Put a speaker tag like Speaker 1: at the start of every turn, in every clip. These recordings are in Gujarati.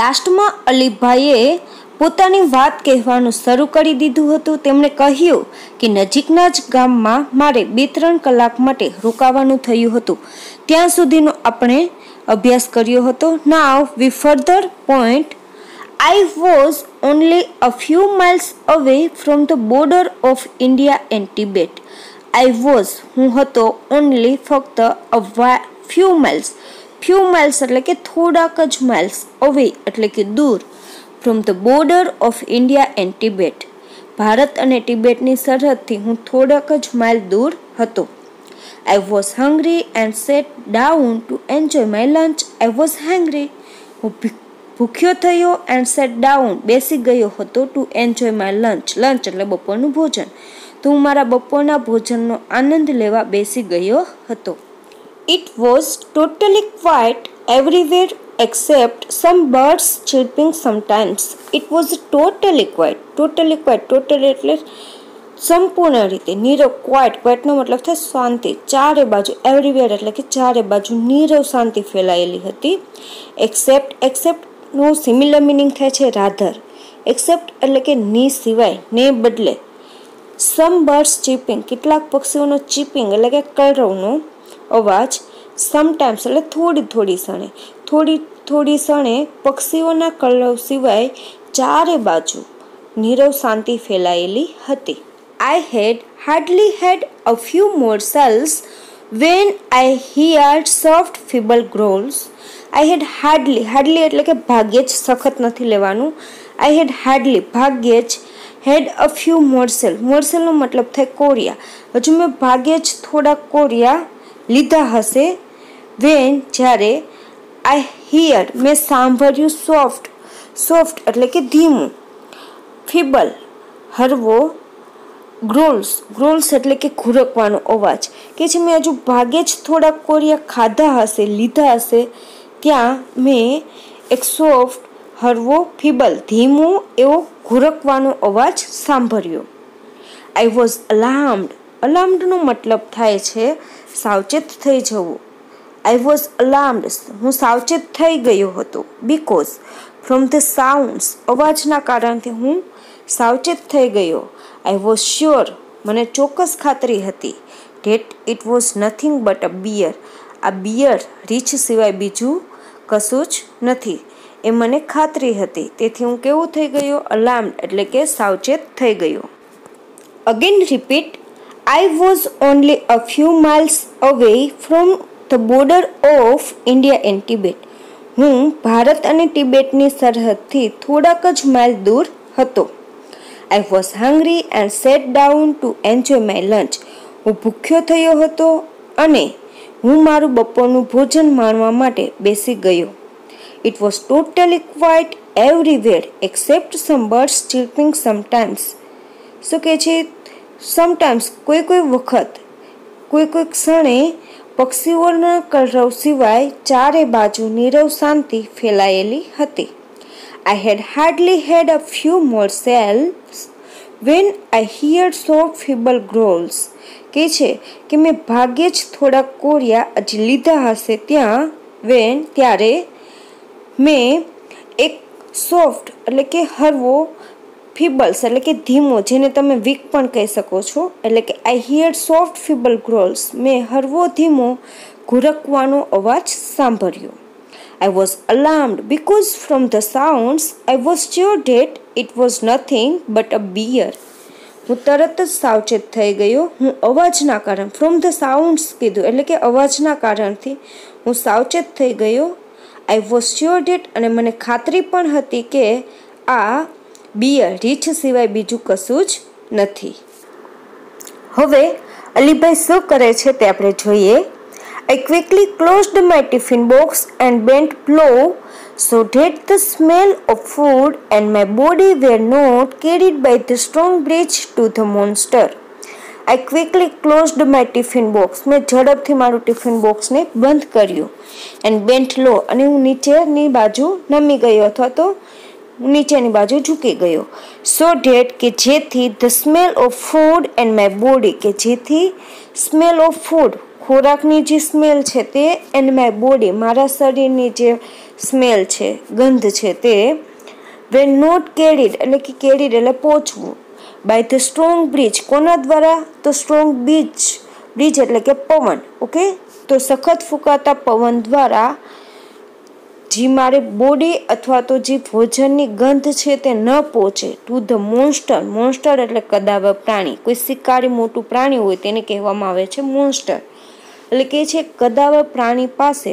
Speaker 1: લાસ્ટમાં અલીભાઈએ પોતાની વાત કહેવાનું શરૂ કરી દીધું હતું. તેમણે કહ્યું કે નજીકના જ ગામમાં મારે બે ત્રણ કલાક માટે રોકાવાનું થયું હતું. ત્યાં સુધીનો આપણે અભ્યાસ કર્યો હતો. Now we further point I was only a few miles away from the border of India and Tibet I was હું હતો ઓનલી ફક્ત a few miles few miles એટલે કે થોડાક જ માઇલ્સ અવે એટલે કે દૂર from the border of India and Tibet Bharat અને ટિબેટની સરહદથી હું થોડાક જ માઇલ દૂર હતો. I was hungry and sat down to enjoy my lunch I was hungry હું ભૂખ્યો થયો એન્ડ સેટ ડાઉન બેસી ગયો હતો to enjoy my lunch lunch એટલે બપોરનું ભોજન. તો હું મારા બપોરના ભોજનનો આનંદ લેવા બેસી ગયો હતો. It was totally quiet everywhere except some birds chirping sometimes. It was totally quiet. Totally quiet. Totally એટલે સંપૂર્ણ રીતે નીરવ ક્વાઇટ ક્વાઇટનો મતલબ થાય શાંતિ ચારે બાજુ એવરીવેર એટલે કે ચારે બાજુ નીરવ શાંતિ ફેલાયેલી હતી એક્સેપ્ટ એક્સેપ્ટનું સિમિલર મિનિંગ થાય છે રાધર એક્સેપ્ટ એટલે કે ની સિવાય, ને બદલે સમ બર્ડ્સ ચીપિંગ કેટલાક પક્ષીઓનું ચીપિંગ એટલે કે કલરવનો અવાજ સમટાઈમ્સ એટલે થોડી થોડી ક્ષણે થોડી થોડી ક્ષણે પક્ષીઓના કલરવ સિવાય ચારે બાજુ નીરવ શાંતિ ફેલાયેલી હતી. I had hardly had a few morsels when I hear soft feeble growls I had hardly hardly એટલે કે ભાગ્યે જ સખત નથી લેવાનું. આઈ હેડ હાર્ડલી ભાગ્યે જ હેડ અ ફ્યુ મોર્સેલ મોર્સેલનો મતલબ થાય કોરિયા. હજુ મેં ભાગ્યે જ થોડા કોરિયા લીધા હશે. વેન જ્યારે આઈ હિયર મેં સાંભળ્યું સોફ્ટ સોફ્ટ એટલે કે ધીમું. ફીબલ હરવો ગ્રોલ્સ ગ્રોલ્સ એટલે કે ખુરકવાનો અવાજ. કે જે મેં હજુ ભાગે જ થોડા કોરિયા ખાધા હશે, લીધા હશે, ત્યાં મેં એક સોફ્ટ હરવો ફીબલ ધીમો એવો ઘુરકવાનો અવાજ સાંભળ્યો. આઈ વોઝ અલાર્મ્ડ અલાર્મ્ડનો મતલબ થાય છે સાવચેત થઈ જવું. આઈ વોઝ અલાર્મ્ડ હું સાવચેત થઈ ગયો હતો. બિકોઝ ફ્રોમ ધ સાઉન્ડ્સ અવાજના કારણથી હું સાવચેત થઈ ગયો. આઈ વોઝ શ્યોર મને ચોક્કસ ખાતરી હતી that it was nothing but a bear આ બિયર રીછ સિવાય બીજું કશું જ નથી. એ મને ખાતરી હતી. તેથી હું કેવું થઈ ગયો? અલાર્મ્ડ એટલે કે સાવચેત થઈ ગયો. Again repeat I was only a few miles away from the border of India and Tibet. હું ભારત અને તિબેટની સરહદથી થોડાક જ માઇલ દૂર હતો. I was hungry and sat down to enjoy my lunch હું ભૂખ્યો થયો હતો અને હું મારું બપોરનું ભોજન માણવા માટે બેસી ગયો. It was totally quiet everywhere except some birds chirping sometimes શું કહે છે? સમટાઈમ્સ કોઈ કોઈ વખત, કોઈ કોઈ ક્ષણે પક્ષીઓના કરવ સિવાય ચારે બાજુ નીરવ શાંતિ ફેલાયેલી હતી. I had hardly had a few morsels when I hear so feeble growls કે છે કે મેં ભાગ્યે જ થોડા કોરિયા હજી લીધા હશે ત્યાં વેન ત્યારે મેં એક સોફ્ટ એટલે કે હરવો ફીબલ્સ એટલે કે ધીમો, જેને તમે વીક પણ કહી શકો છો. એટલે કે આઈ હિયર સોફ્ટ ફીબલ ગ્રોલ્સ મેં હરવો ધીમો ઘુરકવાનો અવાજ સાંભળ્યો. I was alarmed because from the sounds I was sure that it was nothing but a bear હું તરત જ સાવચેત થઈ ગયો. હું અવાજના કારણ ફ્રોમ ધ સાઉન્ડ્સ કીધું, એટલે કે અવાજના કારણથી હું સાવચેત થઈ ગયો. આઈ વોઝ શ્યોર ડેટ અને મને ખાતરી પણ હતી કે આ બિયર રીછ સિવાય બીજું કશું જ નથી. હવે અલીભાઈ શું કરે છે તે આપણે જોઈએ. I quickly closed my tiffin box and bent low so that the smell of food and my body were not carried by the strong breeze to the monster. I quickly closed my tiffin box મેં ઝડપથી મારું ટિફિન બોક્સને બંધ કર્યું એન્ડ બેન્ટ લો અને હું નીચેની બાજુ નમી ગયો અથવા તો નીચેની બાજુ ઝૂકી ગયો. સો ડેટ કે જેથી the smell of food and my body, કે જેથી સ્મેલ ઓફ ફૂડ, ખોરાકની જે સ્મેલ છે તે એન્ડ માય બોડી, મારા શરીરની જે સ્મેલ છે, ગંધ છે તે વે નોટ કેરીડ, એટલે કે કેરીડ એટલે પહોંચવું બાય ધ સ્ટ્રોંગ બ્રિજ, કોના દ્વારા? તો સ્ટ્રોંગ બ્રિજ બ્રિજ એટલે કે પવન, ઓકે? તો સખત ફૂંકાતા પવન દ્વારા જે મારે બોડી અથવા તો જે ભોજનની ગંધ છે તે ન પહોંચે. ટુ ધ મોન્સ્ટર મોન્સ્ટર એટલે કદાવર પ્રાણી. કોઈ શિકારી મોટું પ્રાણી હોય તેને કહેવામાં આવે છે મોન્સ્ટર એટલે કે છે કદાવર પ્રાણી પાસે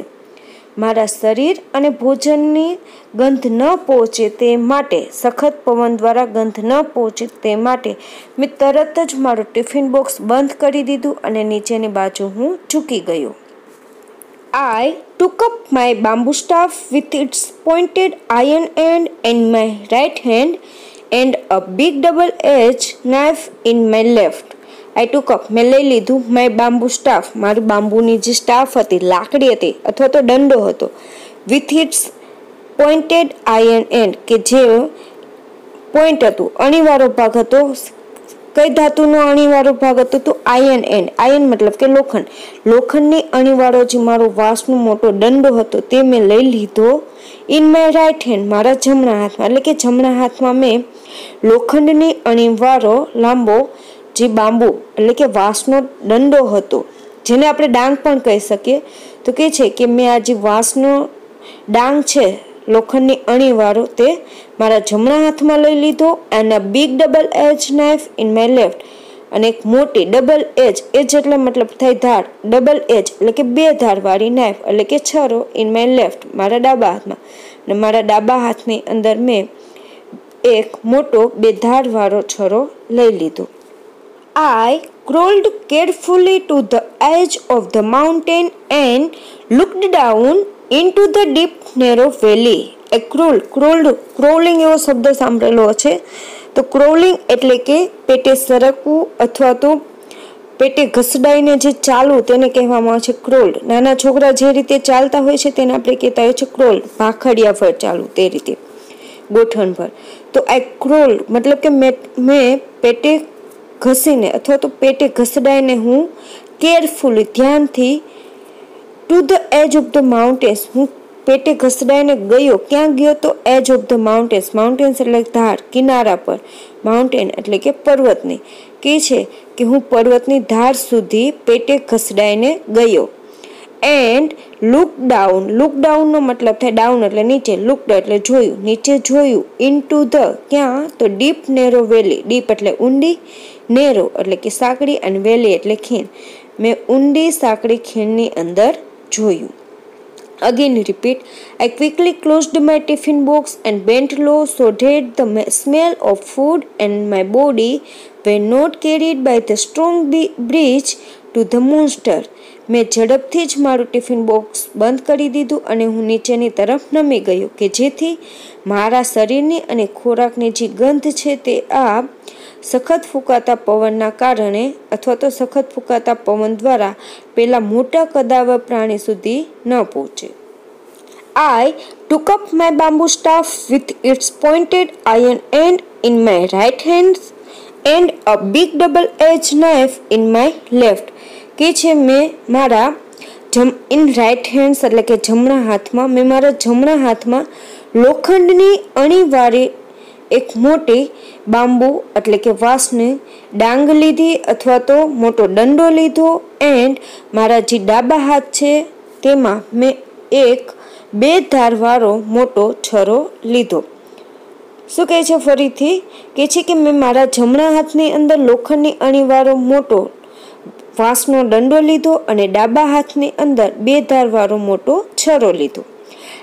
Speaker 1: મારા શરીર અને ભોજનની ગંધ ન પહોંચે તે માટે, સખત પવન દ્વારા ગંધ ન પહોંચે તે માટે મેં તરત જ મારું ટિફિન બોક્સ બંધ કરી દીધું અને નીચેની બાજુ હું ચૂકી ગયો. I took up my bamboo staff with its pointed iron end in my right hand and a big double edged knife in my left. I took up મેં લઈ લીધું માય બાંબુ સ્ટાફ મારું બાંબુની જે સ્ટાફ હતી લાકડી હતી અથવા તો દંડો હતો with its pointed iron and કે જે પોઈન્ટ હતું અણીવાળો ભાગ હતો કઈ ધાતુનો અણીવાળો ભાગ હતો તો આયન એન્ડ આયન મતલબ કે લોખંડ. લોખંડની અણીવાળો જે મારો વાસનો મોટો દંડો હતો તે મેં લઈ લીધો ઇન માય રાઈટ હેન્ડ મારા જમણા હાથમાં. એટલે કે જમણા હાથમાં મેં લોખંડની અણીવાળો લાંબો જે બાંબુ, એટલે કે વાંસનો દંડો હતો, જેને આપણે ડાંગ પણ કહી શકીએ. તો કે છે કે મેં આ જે વાંસનો ડાંગ છે લોખંડની અણીવાળો તે મારા જમણા હાથમાં લઈ લીધો and a big double edge knife in my left અને એક મોટી ડબલ એજ એજ એટલે મતલબ થાય ધાર ડબલ એજ એટલે કે બે ધારવાળી નાઇફ એટલે કે છરો ઇન માય લેફ્ટ મારા ડાબા હાથમાં. અને મારા ડાબા હાથની અંદર મેં એક મોટો બે ધારવાળો છરો લઈ લીધો. I crawled carefully to the edge of the mountain and looked looked down to the deep narrow valley a crawl crawled crawling એવો શબ્દ સાંભળેલો છે. તો ક્રોલિંગ એટલે કે પેટે સરકવું અથવા તો પેટે ઘસડાઈને જે ચાલવું તેને કહેવામાં આવે છે ક્રોલ્ડ નાના છોકરા જે રીતે ચાલતા હોય છે તેને આપણે કહેતા હોય છે ક્રોલ ભાખડિયા પર ચાલવું તે રીતે. ગોઠણ પર. તો આ ક્રોલ મતલબ કે મેં પેટે ઘસીને અથવા તો પેટે ઘસડાઈને હું કેરફુલી ધ્યાનથી to the edge of the mountains હું પેટે ઘસડાઈને ગયો. ક્યાં ગયો તો edge of the mountains mountains એટલે ધાર, કિનારા પર. માઉન્ટેન એટલે કે પર્વતની. કે છે કે હું પર્વતની ધાર સુધી પેટે ઘસડાઈને ગયો. એન્ડ લુક ડાઉન લુક ડાઉનનો મતલબ થાય ડાઉન એટલે નીચે. લુક એટલે જોયું. નીચે જોયું. ઇન ટુ ધ ક્યાં? તો ડીપ નેરો વેલી ડીપ એટલે ઊંડી નેરો એટલે કે સાંકડી અને વેલી એટલે ખીણ. મેં ઊંડી, સાંકડી, ખીણની અંદર જોયું Again repeat. I quickly closed my tiffin box and bent low so that the smell of food and my body were not carried by the strong breeze to the monster. મેં ઝડપથી જ મારું ટિફિન બોક્સ બંધ કરી દીધું અને હું નીચેની તરફ નમી ગયો કે જેથી મારા શરીરની અને ખોરાકની જે ગંધ છે તે આ સખત ફૂંકાતા પવનના કારણે અથવા તો સખત ફૂંકાતા પવન દ્વારા પેલા મોટા કદાવર પ્રાણી સુધી ન પહોંચે. I took up my bamboo staff with its pointed iron end in my right hand and a big double edged knife in my left, કે છે મેં મારા જમ ઇન રાઈટ હેન્ડ્સ એટલે કે જમણા હાથમાં, મેં મારા જમણા હાથમાં લોખંડની અણીવાળી એક મોટી બાંબુ એટલે કે વાંસની ડાંગ લીધી અથવા તો મોટો દંડો લીધો એન્ડ મારા જે ડાબા હાથ છે તેમાં મેં એક બે ધારવાળો મોટો છરો લીધો. શું કહે છે ફરીથી? કે છે કે મેં મારા જમણા હાથની અંદર લોખંડની અણીવાળો મોટો વાંસનો દંડો લીધો અને ડાબા હાથની અંદર બે ધારવાળો મોટો છરો લીધો.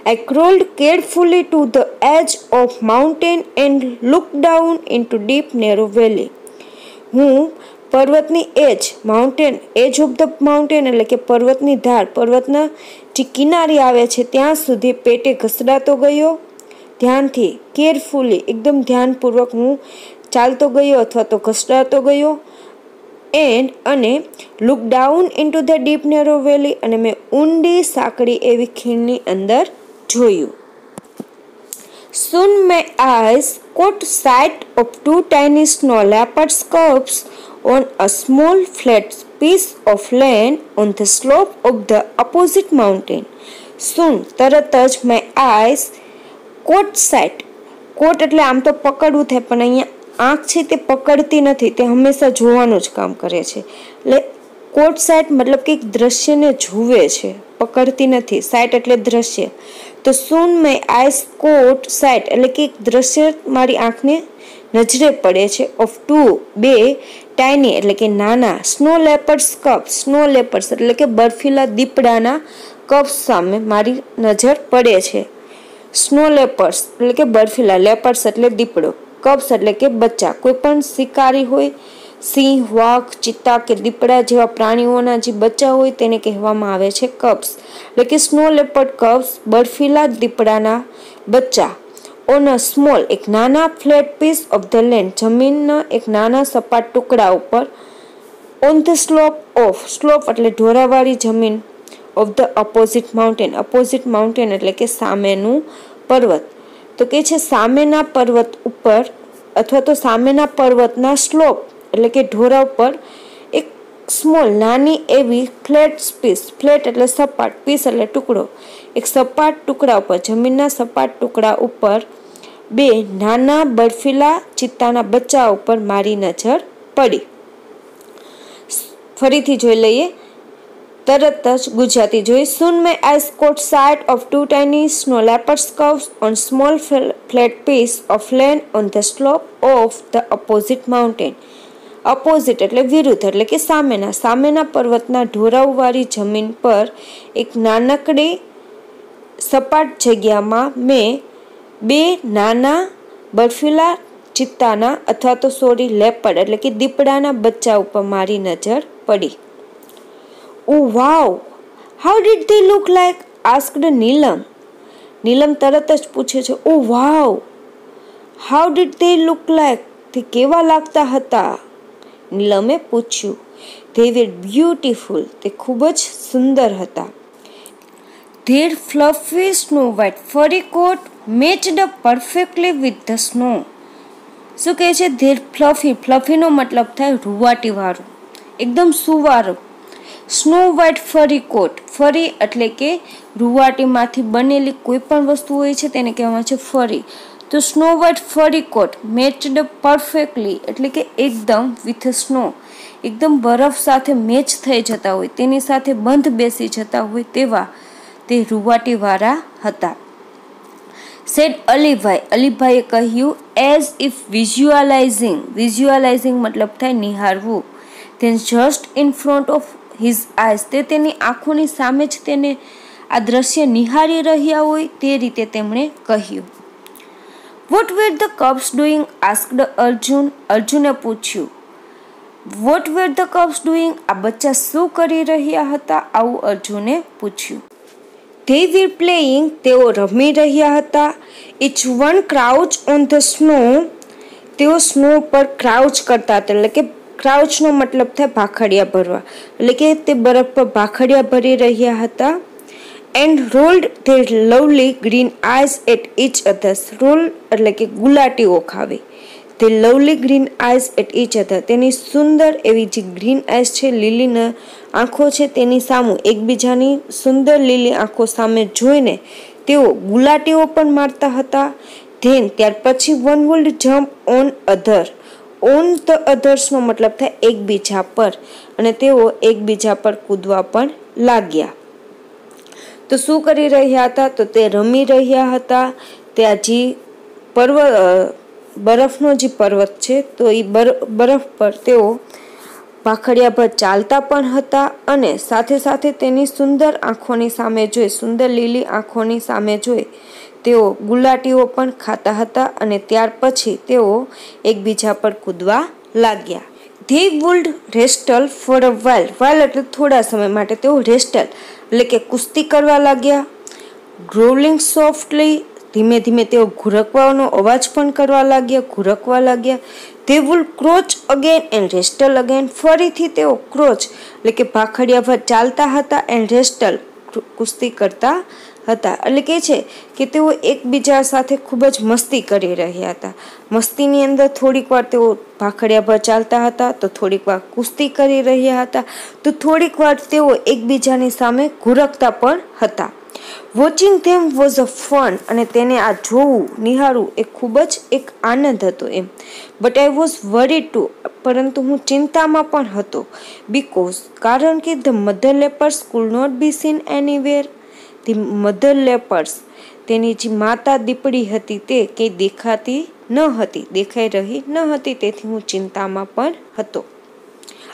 Speaker 1: I crawled carefully to the edge of mountain and looked down into deep, narrow valley. હું પર્વતની edge mountain edge of the mountain એટલે કે પર્વતની ધાર, પર્વતના જે કિનારી આવે છે, ત્યાં સુધી પેટે ઘસડાતો ગયો ધ્યાનથી કેરફુલી એકદમ ધ્યાનપૂર્વક હું ચાલતો ગયો અથવા તો ઘસડાતો ગયો એન્ડ અને look down into the deep narrow valley અને મેં ઊંડી સાંકડી એવી ખીણની અંદર જોયું Soon my eyes caught sight of two tiny snow leopards' cubs on a small flat piece of land on the slope of the opposite mountain. Soon તરત જ my eyes caught sight કોટ એટલે આમ તો પકડવું થાય પણ અહીંયા આંખ છે તે પકડતી નથી તે હંમેશા જોવાનું જ કામ કરે છે એટલે કોટ સાઇટ મતલબ કે એક દ્રશ્યને જુએ છે પકડતી નથી સાઇટ એટલે દ્રશ્ય તો સૂન મે આઈસ કોટ સાઇટ એટલે કે એક દ્રશ્ય મારી આંખને નજરે પડે છે. ઓફ ટુ બે ટાઈની એટલે કે નાના. Snow leopards cub snow leopards એટલે કે બર્ફીલા દીપડાના કપ સામે મારી નજર પડે છે. સ્નો લેપર્સ એટલે કે બર્ફીલા લેપર્સ એટલે દીપડો. કપ્સ એટલે કે બચ્ચા. કોઈ પણ શિકારી હોય સિંહ, વાઘ, ચિત્તા કે દીપડા જેવા પ્રાણીઓના જે બચ્ચા હોય તેને કહેવામાં આવે છે કપ્સ. એટલે કે સ્નો લેપર્ડ કપ્સ બર્ફીલા દીપડાના બચ્ચા. ઓન અ સ્મોલ એક નાના flat piece of the land જમીનના એક નાના સપાટ ટુકડા ઉપર. On the slope of slope એટલે ઢોરાવાળી જમીન of the opposite mountain opposite mountain એટલે કે સામેનું પર્વત. તો કે છે સામેના પર્વત ઉપર અથવા તો સામેના પર્વતના સ્લોપ એટલે કે ઢોરા ઉપર એક સ્મોલ નાની એવી ફ્લેટ પીસ ફ્લેટ એટલે સપાટ પીસ એટલે ટુકડો. એક સપાટ ટુકડા ઉપર, જમીનના સપાટ ટુકડા ઉપર બે નાના બર્ફીલા ચિત્તાના બચ્ચા ઉપર મારી નજર પડી. ફરીથી જોઈ લઈએ. તરત જ ગુજરાતી જોઈ soon my eyes caught sight of two tiny snow leopard cubs on small flat piece of land on the slope of the opposite mountain opposite એટલે વિરુદ્ધ, એટલે કે સામેના. સામેના પર્વતના ઢોરાઉવાળી જમીન પર એક નાનકડી સપાટ જગ્યામાં મેં બે નાના બર્ફીલા ચિત્તાના અથવા તો સોરી લેપડ એટલે કે દીપડાના બચ્ચા ઉપર મારી નજર પડી. ઓ wow! How did they look like asked Neelam. Neelam તરત જ પૂછે છે ઓ wow! How did they look like તે કેવા લાગતા હતા? નીલમે પૂછ્યું ધે વેર બ્યુટીફુલ તે ખૂબ જ સુંદર હતા. There fluffy snow white fur coat matched up perfectly with the snow શું કહે છે? ધેર ફ્લફી ફ્લફીનો મતલબ થાય રૂવાટીવાળું. એકદમ સુવારું. સ્નો વ્હાઇટ ફરી કોટ ફરી એટલે કે રૂવાટીમાંથી બનેલી કોઈ પણ વસ્તુ હોય છે તેને કહેવામાં છે ફરી. તો સ્નો વાઇટ ફરી કોટ મેચડ પરફેક્ટલી એટલે કે એકદમ વિથ સ્નો એકદમ બરફ સાથે મેચ થઈ જતા હોય, તેની સાથે બંધ બેસી જતા હોય તેવા તે રૂવાટીવાળા હતા. સેડ અલીભાઈ, અલીભાઈએ કહ્યું એઝ ઇફ વિઝ્યુઅલાઇઝિંગ વિઝ્યુઅલાઇઝિંગ મતલબ થાય નિહારવું then just in front of his eyes તે તેની આંખોની સામે જ તેને આ દ્રશ્ય નિહાળી રહ્યા હોય તે રીતે તેમણે કહ્યું. What were the cubs doing asked Arjun. અર્જુને પૂછ્યું. What were the cubs doing આ બચ્ચા શું કરી રહ્યા હતા? આવું અર્જુને પૂછ્યું. ધે વીર પ્લેઇંગ તેઓ રમી રહ્યા હતા. Each one crouch on the snow તેઓ સ્નો પર ક્રાઉચ કરતા હતા. એટલે કે ક્રાઉચનો મતલબ થાય ભાખડિયા ભરવા. એટલે કે તે બરફ પર ભાખડિયા ભરી રહ્યા હતા. And rolled their lovely green eyes at each others roll એટલે કે ગુલાટીઓ ખાવી તે lovely green eyes at each other તેની સુંદર એવી જે ગ્રીન આઈઝ છે, લીલીના આંખો છે, તેની સામું એકબીજાની સુંદર લીલી આંખો સામે જોઈને તેઓ ગુલાટીઓ પણ મારતા હતા. ધેન ત્યાર પછી one would jump on other on the અધર્સનો મતલબ થાય એકબીજા પર. અને તેઓ એકબીજા પર કૂદવા પણ લાગ્યા. તો શું કરી રહ્યા હતા? તો તે રમી રહ્યા હતા. ત્યાં જે પર્વ બરફનો જે પર્વત છે, તો એ બરફ પર તેઓ ભાખડિયા પર ચાલતા પણ હતા અને સાથે સાથે તેની સુંદર આંખોની સામે જોઈ, સુંદર લીલી આંખોની સામે જોઈ તેઓ ગુલાટીઓ પણ ખાતા હતા અને ત્યાર પછી તેઓ એકબીજા પર કૂદવા લાગ્યા. They would wrestle for a while while એટલે થોડા સમય માટે તેઓ રેસ્ટલ એટલે કે કુસ્તી કરવા લાગ્યા. ગ્રોલિંગ સોફ્ટલી ધીમે ધીમે તેઓ ઘુરકવાનો અવાજ પણ કરવા લાગ્યા, ઘુરકવા લાગ્યા. તે would crouch again and wrestle again ફરીથી તેઓ ક્રોચ એટલે કે ભાખડિયા પર ચાલતા હતા એન્ડ રેસ્ટલ કુસ્તી કરતા હતા. એટલે કે છે કે તેઓ એકબીજા સાથે ખૂબ જ મસ્તી કરી રહ્યા હતા. મસ્તીની અંદર થોડીક વાર તેઓ ભાખડિયા પર ચાલતા હતા, તો થોડીક વાર કુસ્તી કરી રહ્યા હતા, તો થોડીક વાર તેઓ એકબીજાની સામે ઘુરકતા પણ હતા. Watching them was a fun અને તેને આ જોવું, નિહાળવું એ ખૂબ જ એક આનંદ હતો એમ. But I was worry to પરંતુ હું ચિંતામાં પણ હતો. બીકોઝ કારણ કે the mother leper school not be seen anywhere the mother leopards. તેની જે માતા દીપડી હતી તે કંઈ દેખાતી ન હતી, દેખાઈ રહી ન હતી, તેથી હું ચિંતામાં પણ હતો.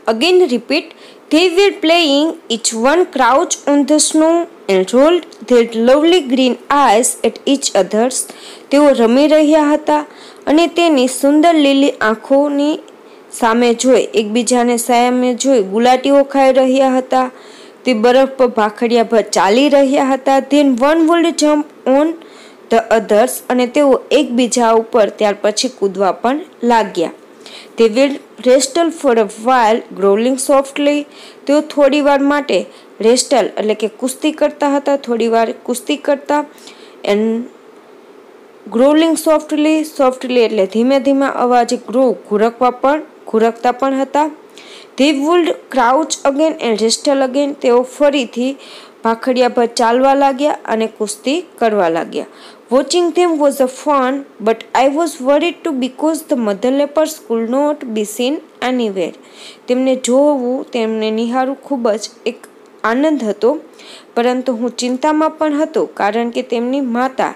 Speaker 1: Again repeat they were playing each one crouch on the snow and rolled their lovely green eyes at each others તેઓ રમી રહ્યા હતા અને તેની સુંદર લીલી આંખોની સામે જોઈ, એકબીજાને સામે જોઈ, ગુલાટીઓ ખાઈ રહ્યા હતા. તે બરફ પર ભાખડિયા ભર ચાલી રહ્યા હતા. Then one would jump on the others અને તેઓ એકબીજા ઉપર ત્યાર પછી કૂદવા પણ લાગ્યા. તે will wrestle for a while growling softly તેઓ થોડી વાર માટે રેસ્ટલ એટલે કે કુસ્તી કરતા હતા. થોડી વાર કુસ્તી કરતા એન્ડ ગ્રોલિંગ સોફ્ટલી સોફ્ટલી એટલે ધીમે ધીમે અવાજે ગ્રો ઘુરકવા પણ, ઘુરકતા પણ હતા. They would crouch again and wrestle again તેઓ ફરીથી ભાખડિયા પર ચાલવા લાગ્યા અને કુસ્તી કરવા લાગ્યા. Watching them was a fun but I was worried to because the mother leopards could not be seen anywhere તેમને જોવું, તેમને નિહાળવું ખૂબ જ એક આનંદ હતો, પરંતુ હું ચિંતામાં પણ હતો, કારણ કે તેમની માતા,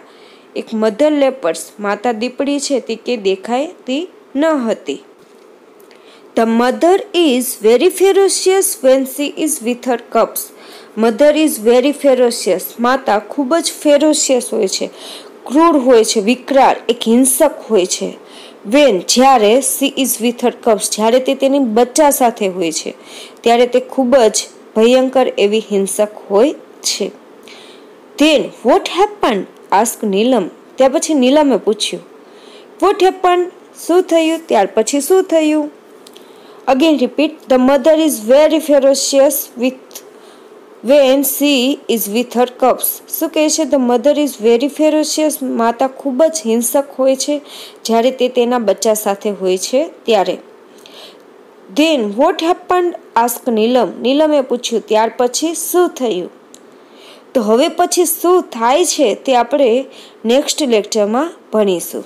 Speaker 1: એક મધર લેપર્સ માતા દીપડી છે, તે કે દેખાતી ન હતી. The mother is very ferocious when she is with her cubs mother is very ferocious માતા ખૂબ જ ફેરોશિયસ હોય છે. ક્રૂર હોય છે, વિકરાળ, એક હિંસક હોય છે. વેન જ્યારે she is with her cubs જ્યારે તે તેની બચ્ચા સાથે હોય છે, ત્યારે તે ખૂબ જ ભયંકર એવી હિંસક હોય છે. Then what happen ask Neelam ત્યાર પછી નીલમે પૂછ્યું. વોટ હેપન શું થયું? ત્યાર પછી શું થયું? Again repeat the mother is very ferocious with when she is with her cubs શું કહે છે? The mother is very ferocious માતા ખૂબ જ હિંસક હોય છે, જ્યારે તે તેના બચ્ચા સાથે હોય છે ત્યારે. Then what happen ask Neelam નીલમે પૂછ્યું, ત્યાર પછી શું થયું? તો હવે પછી શું થાય છે તે આપણે નેક્સ્ટ લેક્ચરમાં ભણીશું.